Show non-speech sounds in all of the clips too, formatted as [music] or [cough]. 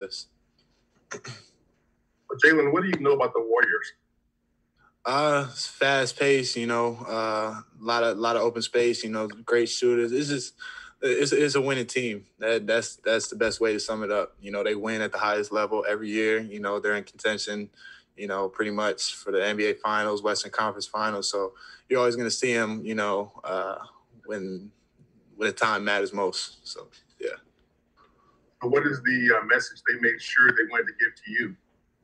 this. Jalen, what do you know about the Warriors? Uh, fast pace, you know, a uh, lot of lot of open space, you know, great shooters. It's just it's, it's a winning team. That that's that's the best way to sum it up. You know, they win at the highest level every year. You know, they're in contention, you know, pretty much for the NBA Finals, Western Conference Finals. So you're always going to see them, you know, uh, when when the time matters most. So yeah. what is the uh, message they made sure they wanted to give to you?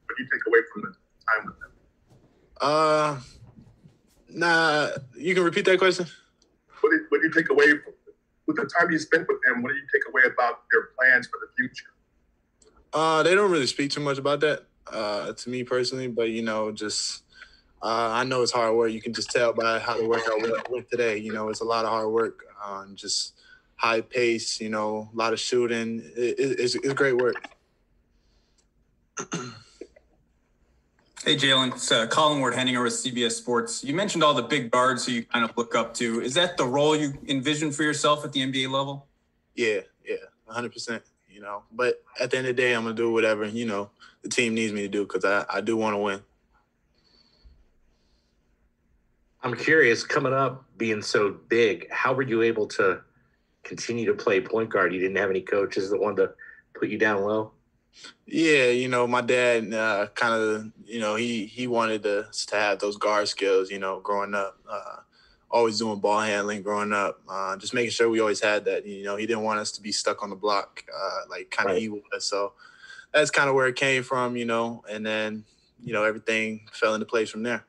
What do you take away from the time with them? Uh, nah. You can repeat that question. What did, what do you take away from with the time you spent with them? What do you take away about their plans for the future? Uh, they don't really speak too much about that. Uh, to me personally, but you know, just uh, I know it's hard work. You can just tell by how the workout went today. You know, it's a lot of hard work. Um, just high pace. You know, a lot of shooting. It, it, it's, it's great work. [clears throat] Hey, Jalen, it's uh, Colin Ward Henninger with CBS Sports. You mentioned all the big guards who you kind of look up to. Is that the role you envision for yourself at the NBA level? Yeah, yeah, 100%. You know, but at the end of the day, I'm going to do whatever, you know, the team needs me to do because I, I do want to win. I'm curious, coming up, being so big, how were you able to continue to play point guard? You didn't have any coaches that wanted to put you down low? Yeah, you know, my dad uh, kind of, you know, he he wanted us to have those guard skills, you know, growing up. Uh, always doing ball handling growing up, uh, just making sure we always had that. You know, he didn't want us to be stuck on the block uh, like kind of right. he was. So that's kind of where it came from, you know, and then, you know, everything fell into place from there.